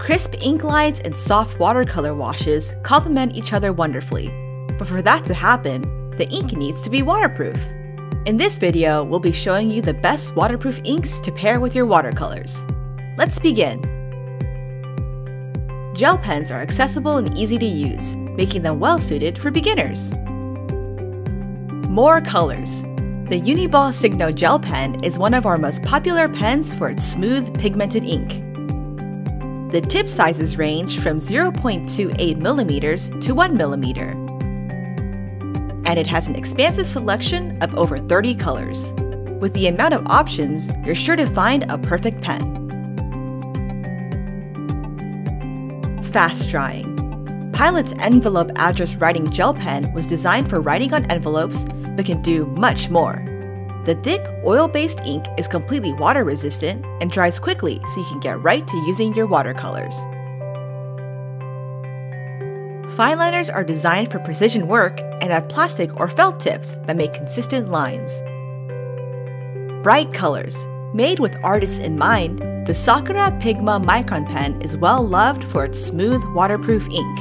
Crisp ink lines and soft watercolor washes complement each other wonderfully. But for that to happen, the ink needs to be waterproof. In this video, we'll be showing you the best waterproof inks to pair with your watercolors. Let's begin! Gel pens are accessible and easy to use, making them well suited for beginners. More colors. The Uniball Signo gel pen is one of our most popular pens for its smooth, pigmented ink. The tip sizes range from 0.28mm to 1mm, and it has an expansive selection of over 30 colors. With the amount of options, you're sure to find a perfect pen. Fast drying. Pilot's envelope address writing gel pen was designed for writing on envelopes but can do much more. The thick, oil-based ink is completely water resistant and dries quickly so you can get right to using your watercolors. Fine liners are designed for precision work and have plastic or felt tips that make consistent lines. Bright colors. Made with artists in mind, the Sakura Pigma Micron pen is well loved for its smooth, waterproof ink.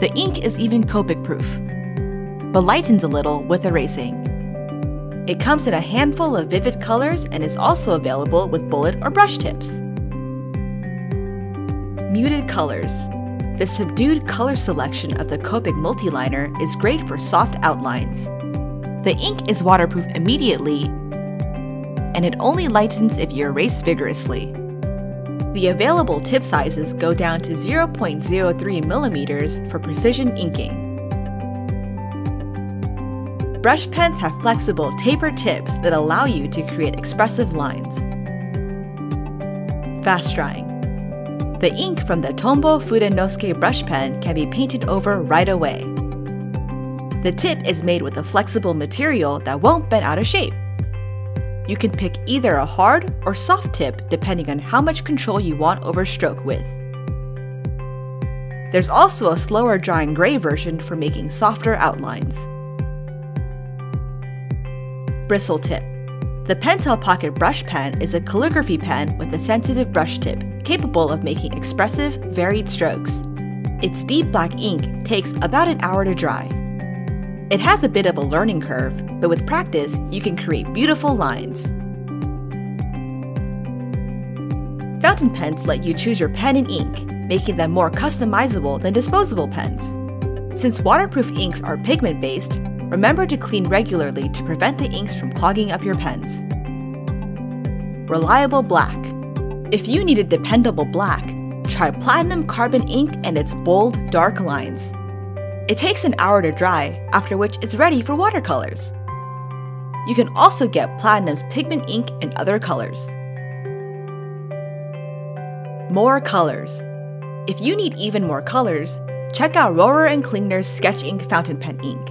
The ink is even Copic proof, but lightens a little with erasing. It comes in a handful of vivid colors and is also available with bullet or brush tips. Muted colors. The subdued color selection of the Copic Multiliner is great for soft outlines. The ink is waterproof immediately, and it only lightens if you erase vigorously. The available tip sizes go down to 0.03 millimeters for precision inking. Brush pens have flexible, tapered tips that allow you to create expressive lines. Fast drying. The ink from the Tombow Fudenosuke brush pen can be painted over right away. The tip is made with a flexible material that won't bend out of shape. You can pick either a hard or soft tip depending on how much control you want over stroke width. There's also a slower drying gray version for making softer outlines. Bristle tip. The Pentel Pocket Brush Pen is a calligraphy pen with a sensitive brush tip, capable of making expressive, varied strokes. Its deep black ink takes about an hour to dry. It has a bit of a learning curve, but with practice, you can create beautiful lines. Fountain pens let you choose your pen and ink, making them more customizable than disposable pens. Since waterproof inks are pigment-based, Remember to clean regularly to prevent the inks from clogging up your pens. Reliable black. If you need a dependable black, try Platinum Carbon ink and its bold, dark lines. It takes an hour to dry, after which it's ready for watercolors. You can also get Platinum's pigment ink and other colors. More colors. If you need even more colors, check out Rohrer and Klingner's Sketch Ink Fountain Pen ink.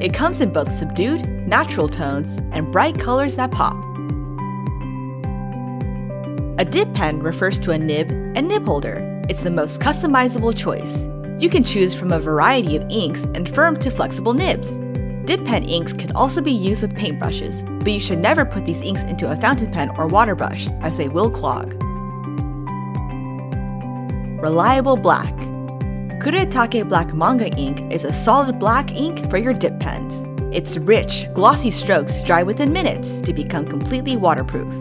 It comes in both subdued, natural tones and bright colors that pop. A dip pen refers to a nib and nib holder. It's the most customizable choice. You can choose from a variety of inks and firm to flexible nibs. Dip pen inks can also be used with paintbrushes, but you should never put these inks into a fountain pen or water brush, as they will clog. Reliable black. Kuretake Black Manga ink is a solid black ink for your dip pens. Its rich, glossy strokes dry within minutes to become completely waterproof.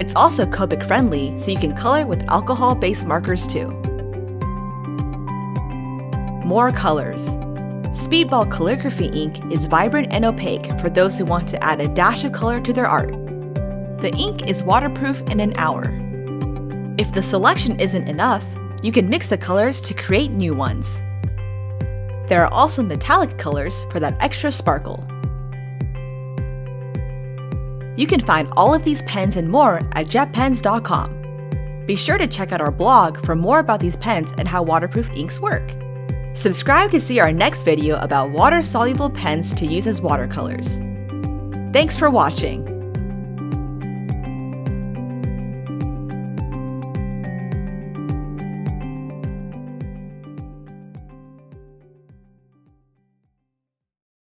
It's also Copic friendly, so you can color with alcohol-based markers too. More colors. Speedball calligraphy ink is vibrant and opaque for those who want to add a dash of color to their art. The ink is waterproof in an hour. If the selection isn't enough, you can mix the colors to create new ones. There are also metallic colors for that extra sparkle. You can find all of these pens and more at jetpens.com. Be sure to check out our blog for more about these pens and how waterproof inks work. Subscribe to see our next video about water-soluble pens to use as watercolors. Thanks for watching!